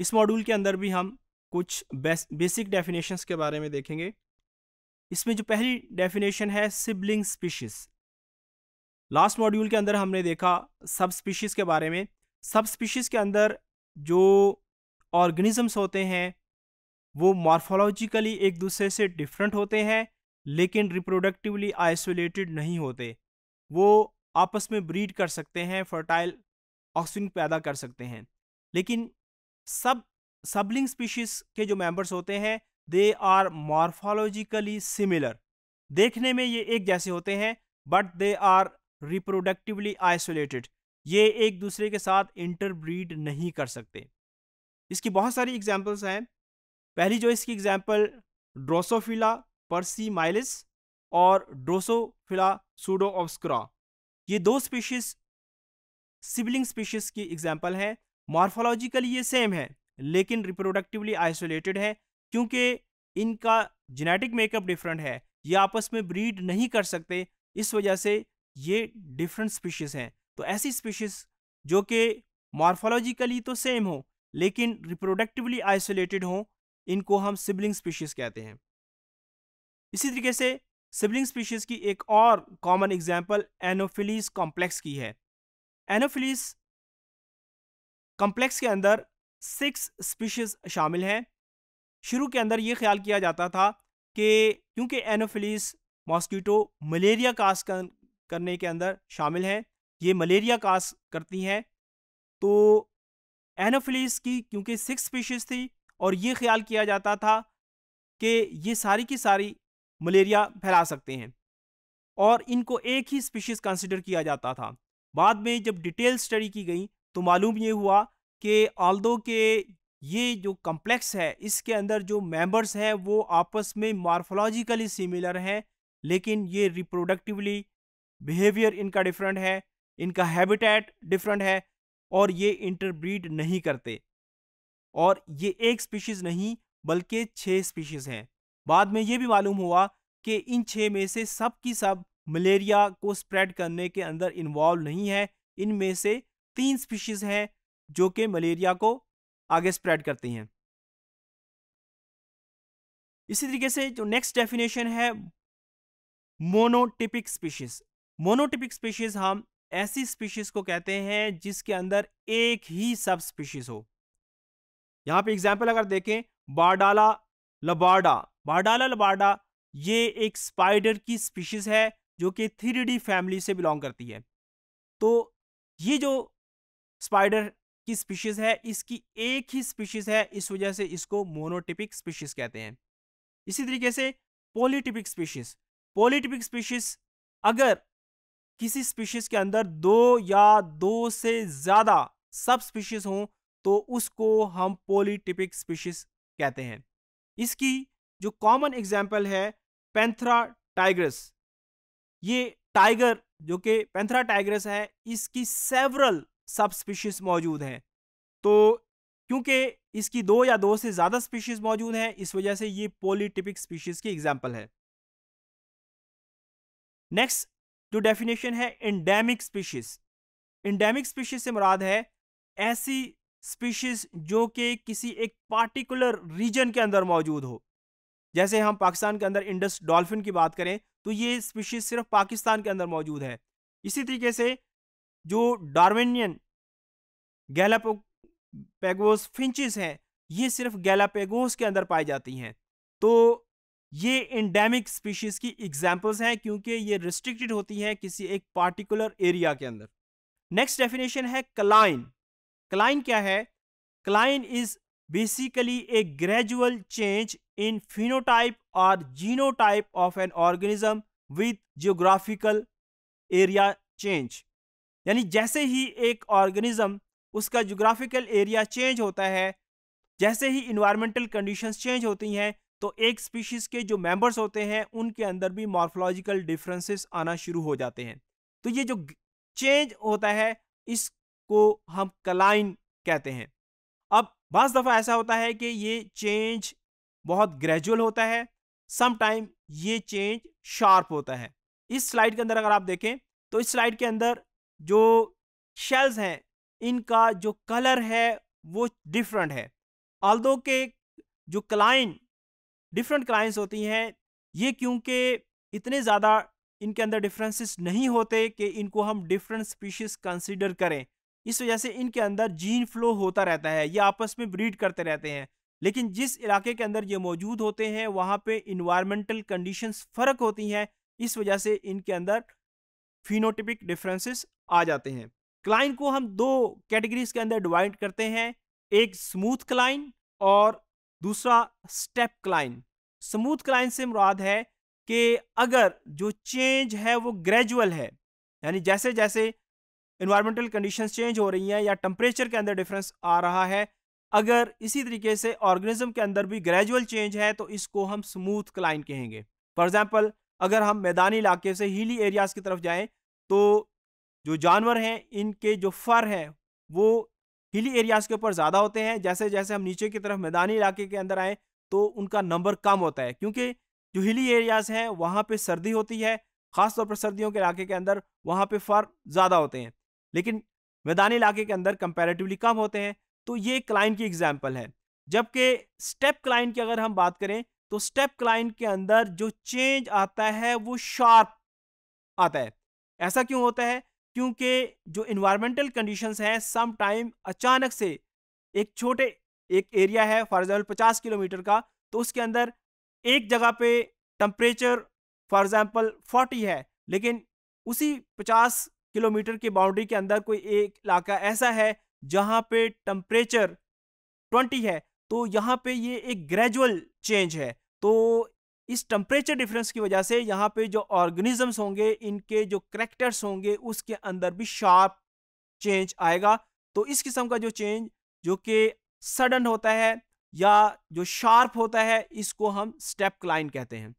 इस मॉड्यूल के अंदर भी हम कुछ बेसिक डेफिनेशंस के बारे में देखेंगे। इसमें जो पहली डेफिनेशन है सिबलिंग स्पीशीज लास्ट मॉड्यूल के अंदर हमने देखा सब स्पीशीज़ के बारे में। सब स्पीशीज़ के अंदर जो ऑर्गेनिजम्स होते हैं, वो मॉर्फोलॉजिकली एक दूसरे से डिफरेंट होते हैं, लेकिन रिप्रोडक्टिवली आइसोलेटेड नहीं होते। वो आपस में ब्रीड कर सकते हैं फर्टाइल ऑक्सीजन पैदा कर सकते हैं। लेकिन सब सबलिंग स्पीशीज के जो मेंबर्स होते हैं दे आर मॉर्फोलॉजिकली सिमिलर देखने में ये एक जैसे होते हैं but they are reproductively isolated ये एक दूसरे के साथ इंटरब्रीड नहीं कर सकते। इसकी बहुत सारी एग्जाम्पल्स हैं। पहली जो इसकी एग्ज़ाम्पल ड्रोसोफिला परसी माइलिस और ड्रोसोफिला सूडो ऑब्सक्रा ये दो स्पीशीज सिबलिंग स्पीशीज की एग्ज़ाम्पल है। मॉर्फोलॉजिकली ये सेम है, लेकिन रिप्रोडक्टिवली आइसोलेटेड है, क्योंकि इनका जेनेटिक मेकअप डिफरेंट है, ये आपस में ब्रीड नहीं कर सकते, इस वजह से ये डिफरेंट स्पीशीज हैं। तो ऐसी स्पीशीज जो कि मॉर्फोलॉजिकली तो सेम हो, लेकिन रिप्रोडक्टिवली आइसोलेटेड हो, इनको हम सिबलिंग स्पीशीज कहते हैं। इसी तरीके से सिबलिंग स्पीशीज की एक और कॉमन एग्जांपल एनोफिलीस कॉम्प्लेक्स की है। एनोफिलीस कॉम्प्लेक्स के अंदर सिक्स स्पीशीज शामिल हैं। शुरू के अंदर ये ख्याल किया जाता था कि क्योंकि एनोफिलीस मॉस्किटो मलेरिया कास करने के अंदर शामिल हैं, ये मलेरिया कास करती हैं तो एनोफिलीस की क्योंकि सिक्स स्पीशीज थी और ये ख्याल किया जाता था कि ये सारी की सारी मलेरिया फैला सकते हैं और इनको एक ही स्पीशीज़ कंसिडर किया जाता था। बाद में जब डिटेल स्टडी की गई तो मालूम ये हुआ कि आल्दो के ये जो कम्प्लेक्स है, इसके अंदर जो मेंबर्स हैं, वो आपस में मार्फोलॉजिकली सिमिलर हैं, लेकिन ये रिप्रोडक्टिवली बिहेवियर इनका डिफरेंट है, इनका हैबिटेट डिफरेंट है और ये इंटरब्रीड नहीं करते। और ये एक स्पीशीज़ नहीं, बल्कि छः स्पीशीज़ हैं। बाद में ये भी मालूम हुआ कि इन छः में से सब की सब मलेरिया को स्प्रेड करने के अंदर इन्वॉल्व नहीं है, इनमें से तीन स्पीशीज़ हैं जो कि मलेरिया को आगे स्प्रेड करती हैं। इसी तरीके से जो नेक्स्ट डेफिनेशन है मोनोटिपिक स्पीशीज मोनोटिपिक स्पीशीज हम ऐसी स्पीशीज को कहते हैं जिसके अंदर एक ही सब स्पीशीज हो। यहाँ पे एग्ज़ाम्पल अगर देखें बारडाला लबार्डा बारडाला लबार्डा ये एक स्पाइडर की स्पीशीज है जो कि थ्री फैमिली से बिलोंग करती है। तो ये जो स्पाइडर की स्पीशीज है, इसकी एक ही स्पीशीज है, इस वजह से इसको मोनोटिपिक स्पीशीज कहते हैं। इसी तरीके से पोलिटिपिक स्पीशीज पोलिटिपिक स्पीशीज अगर किसी स्पीशीज के अंदर दो या दो से ज़्यादा सब स्पीशीज हों तो उसको हम पोलिटिपिक स्पीशीज कहते हैं। इसकी जो कॉमन एग्ज़ाम्पल है पेंथरा टाइग्रस ये टाइगर जो कि पेंथरा टाइग्रस है, इसकी सेवरल सब स्पीशीज मौजूद हैं। तो क्योंकि इसकी दो या दो से ज़्यादा स्पीशीज मौजूद हैं, इस वजह से ये पोलिटिपिक स्पीशीज की एग्ज़ाम्पल है। नेक्स्ट जो डेफिनेशन है इंडेमिक स्पीशीज इंडेमिक स्पीशीज से मुराद है ऐसी स्पीशीज जो कि किसी एक पार्टिकुलर रीजन के अंदर मौजूद हो। जैसे हम पाकिस्तान के अंदर इंडस डॉल्फिन की बात करें तो ये स्पीशीज सिर्फ़ पाकिस्तान के अंदर मौजूद है। इसी तरीके से जो डार्विनियन, गैलापेगोस फिंचेस हैं, ये सिर्फ़ गैलापेगोस के अंदर पाई जाती हैं। तो ये इंडेमिक स्पीशीज की एग्जांपल्स हैं क्योंकि ये रिस्ट्रिक्टेड होती हैं किसी एक पार्टिकुलर एरिया के अंदर। नेक्स्ट डेफिनेशन है क्लाइन। क्लाइन क्या है? Cline is basically a gradual change in phenotype और genotype of an organism with geographical area change यानी जैसे ही एक ऑर्गेनिज्म उसका जोग्राफिकल एरिया चेंज होता है, जैसे ही इन्वायरमेंटल कंडीशंस चेंज होती हैं तो एक स्पीशीज़ के जो मेंबर्स होते हैं, उनके अंदर भी मॉर्फोलॉजिकल डिफरेंसेस आना शुरू हो जाते हैं। तो ये जो चेंज होता है इस को हम कलाइन कहते हैं। अब बस दफ़ा ऐसा होता है कि ये चेंज बहुत ग्रेजुअल होता है सम टाइम ये चेंज शार्प होता है। इस स्लाइड के अंदर अगर आप देखें तो इस स्लाइड के अंदर जो शेल्स हैं, इनका जो कलर है, वो डिफरेंट है। आल्दो के जो क्लाइन डिफरेंट क्लाइंट्स होती हैं, ये क्योंकि इतने ज़्यादा इनके अंदर डिफरेंसेस नहीं होते कि इनको हम डिफरेंट स्पीशीज कंसिडर करें। इस वजह से इनके अंदर जीन फ्लो होता रहता है, ये आपस में ब्रीड करते रहते हैं। लेकिन जिस इलाके के अंदर ये मौजूद होते हैं, वहाँ पे इन्वायरमेंटल कंडीशंस फ़र्क होती हैं। इस वजह से इनके अंदर फिनोटिपिक डिफरेंसेस आ जाते हैं। क्लाइन को हम दो कैटेगरीज के अंदर डिवाइड करते हैं, एक स्मूथ क्लाइन और दूसरा स्टेप क्लाइन स्मूथ क्लाइन से मुराद है कि अगर जो चेंज है वो ग्रेजुअल है, यानी जैसे जैसे इन्वायरमेंटल कंडीशंस चेंज हो रही हैं या टेम्परेचर के अंदर डिफरेंस आ रहा है, अगर इसी तरीके से ऑर्गेनिज्म के अंदर भी ग्रेजुअल चेंज है तो इसको हम स्मूथ क्लाइन कहेंगे। फॉर एग्ज़ाम्पल अगर हम मैदानी इलाके से हीली एरियाज़ की तरफ़ जाएँ तो जो जानवर हैं, इनके जो फर हैं, वो हिली एरियाज़ के ऊपर ज़्यादा होते हैं। जैसे जैसे हम नीचे की तरफ़ मैदानी इलाके के अंदर आएँ तो उनका नंबर कम होता है। क्योंकि जो हिली एरियाज़ हैं, वहाँ पर सर्दी होती है, ख़ासतौर पर सर्दियों के इलाके के अंदर, वहाँ पर फर ज़्यादा होते हैं। लेकिन मैदानी इलाके के अंदर कंपेरेटिवली कम होते हैं। तो ये क्लाइन की एग्ज़ाम्पल है। जबकि स्टेप क्लाइन की अगर हम बात करें तो स्टेप क्लाइन के अंदर जो चेंज आता है, वो शार्प आता है। ऐसा क्यों होता है? क्योंकि जो इन्वायरमेंटल कंडीशंस हैं सम टाइम अचानक से एक छोटे, एक एरिया है फॉर एग्ज़ाम्पल पचास किलोमीटर का तो उसके अंदर एक जगह पे टम्परेचर फॉर एग्ज़ाम्पल फोर्टी है, लेकिन उसी पचास किलोमीटर की बाउंड्री के अंदर कोई एक इलाका ऐसा है, जहाँ पे टम्परेचर ट्वेंटी है तो यहाँ पे ये एक ग्रेजुअल चेंज है तो इस टेम्परेचर डिफरेंस की वजह से यहाँ पे जो ऑर्गेनिजम्स होंगे, इनके जो करेक्टर्स होंगे, उसके अंदर भी शार्प चेंज आएगा। तो इस किस्म का जो चेंज जो कि सडन होता है या जो शार्प होता है, इसको हम स्टेप क्लाइन कहते हैं।